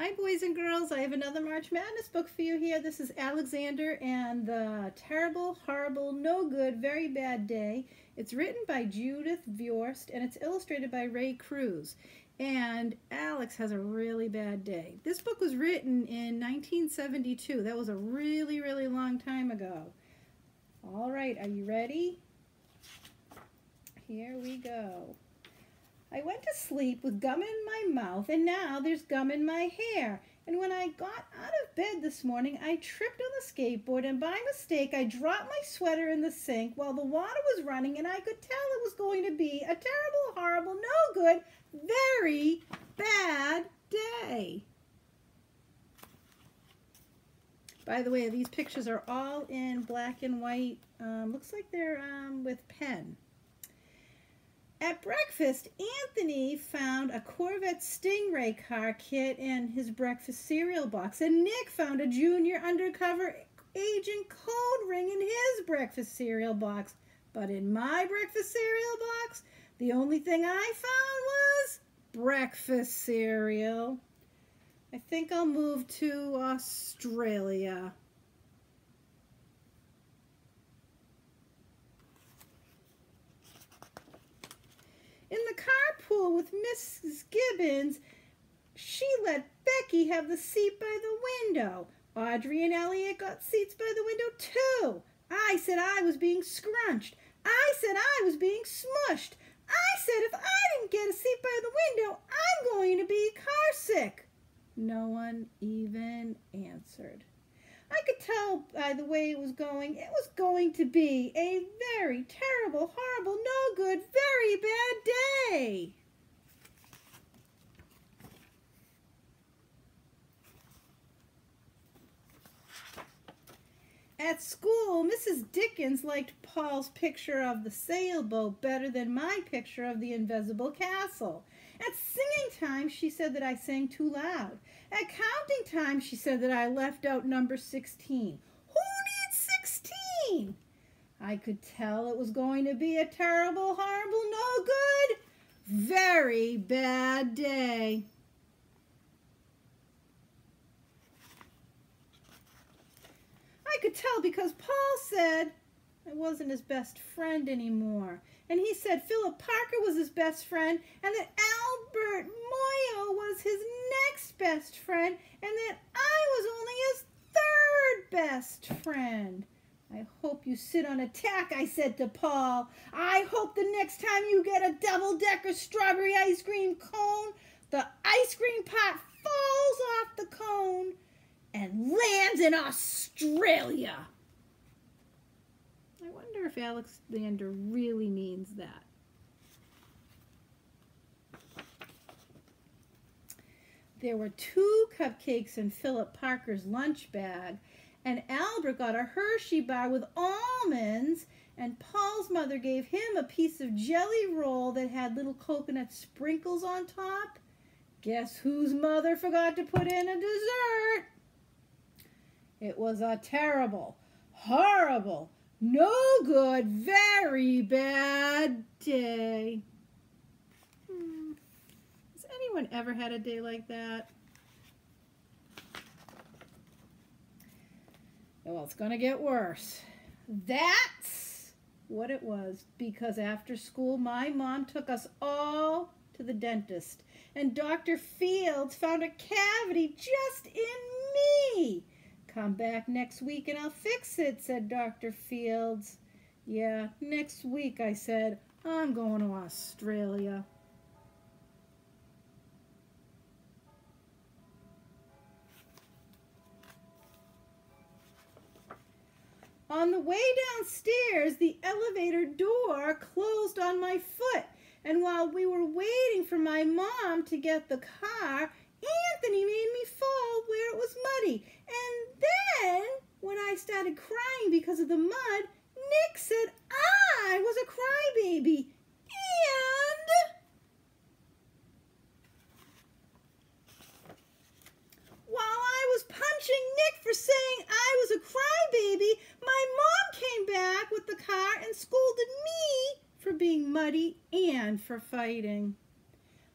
Hi, boys and girls. I have another March Madness book for you here. This is Alexander and the Terrible, Horrible, No Good, Very Bad Day. It's written by Judith Viorst and it's illustrated by Ray Cruz. And Alex has a really bad day. This book was written in 1972. That was a really, really long time ago. All right, are you ready? Here we go. I went to sleep with gum in my mouth, and now there's gum in my hair. And when I got out of bed this morning, I tripped on the skateboard, and by mistake, I dropped my sweater in the sink while the water was running, and I could tell it was going to be a terrible, horrible, no good, very bad day. By the way, these pictures are all in black and white. Um, looks like they're um, with pen. At breakfast, Anthony found a Corvette Stingray car kit in his breakfast cereal box, and Nick found a junior undercover agent code ring in his breakfast cereal box. But in my breakfast cereal box, the only thing I found was breakfast cereal. I think I'll move to Australia. In the carpool with Mrs. Gibbons, she let Becky have the seat by the window. Audrey and Elliot got seats by the window too. I said I was being scrunched. I said I was being smushed. I said if I didn't get a seat by the window, I'm going to be car sick. No one even answered. I could tell by the way it was going, it was going to be a very terrible, horrible, no good, very bad day. At school, Mrs. Dickens liked Paul's picture of the sailboat better than my picture of the invisible castle. At singing time, she said that I sang too loud. At counting time, she said that I left out number 16. Who needs 16? I could tell it was going to be a terrible, horrible, no good, very bad day. I could tell because Paul said I wasn't his best friend anymore. And he said Philip Parker was his best friend and that Albert Moyer was his next best friend and that I was only his third best friend. I hope you sit on a tack, I said to Paul. I hope the next time you get a double-decker strawberry ice cream cone, the ice cream pot falls off the cone and lands in Australia. I wonder if Alexander really means that. There were two cupcakes in Philip Parker's lunch bag, and Albert got a Hershey bar with almonds, and Paul's mother gave him a piece of jelly roll that had little coconut sprinkles on top. Guess whose mother forgot to put in a dessert? It was a terrible, horrible, no good, very bad day. Hmm. Has anyone ever had a day like that? Well, it's going to get worse. That's what it was because after school, my mom took us all to the dentist, and Dr. Fields found a cavity just in me. Come back next week and I'll fix it, said Dr. Fields. Yeah, next week, I said. I'm going to Australia. On the way downstairs, the elevator door closed on my foot, and while we were waiting for my mom to get the car, Anthony made me fall where it was muddy. And then, when I started crying because of the mud, Nick said I was a crybaby. And while I was punching Nick for saying I was a crybaby, my mom came back with the car and scolded me for being muddy and for fighting.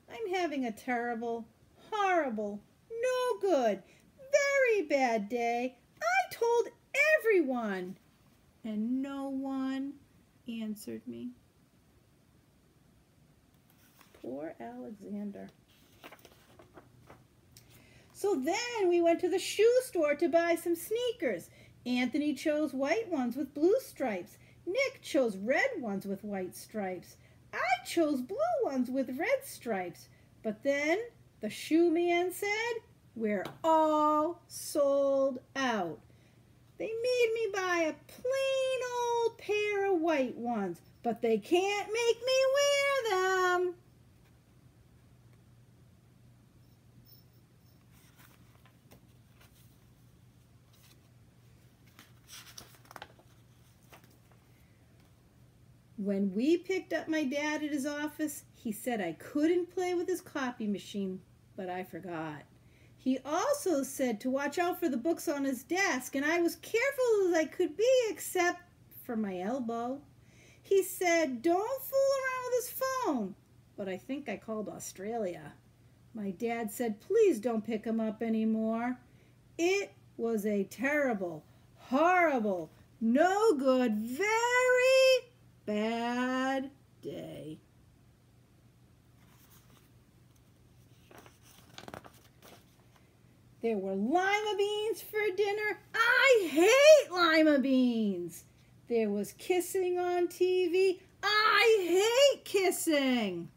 I'm having a terrible horrible, no good. Very bad day. I told everyone. And no one answered me. Poor Alexander. So then we went to the shoe store to buy some sneakers. Anthony chose white ones with blue stripes. Nick chose red ones with white stripes. I chose blue ones with red stripes. But then the shoe man said, We're all sold out. They made me buy a plain old pair of white ones, but they can't make me wear them. When we picked up my dad at his office, he said I couldn't play with his copy machine, but I forgot. He also said to watch out for the books on his desk, and I was careful as I could be, except for my elbow. He said, Don't fool around with his phone, but I think I called Australia. My dad said, Please don't pick him up anymore. It was a terrible, horrible, no good, very bad day. There were lima beans for dinner. I hate lima beans. There was kissing on TV. I hate kissing.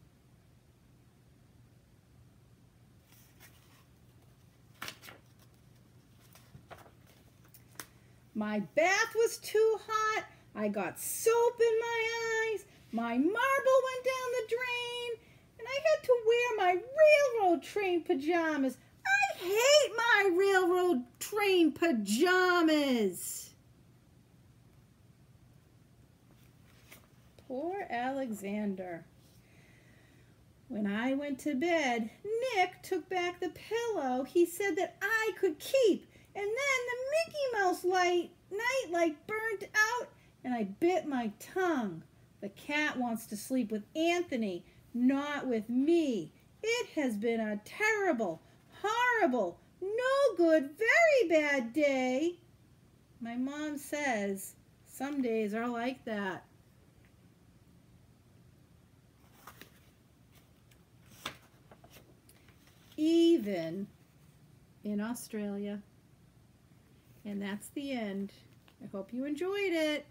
My bath was too hot. I got soap in my eyes. My marble went down the drain. And I had to wear my railroad train pajamas. Hate my railroad train pajamas. Poor Alexander. When I went to bed, Nick took back the pillow he said that I could keep. And then the Mickey Mouse light night light burned out and I bit my tongue. The cat wants to sleep with Anthony, not with me. It has been a terrible, horrible, no good, very bad day. My mom says some days are like that. Even in Australia. And that's the end. I hope you enjoyed it.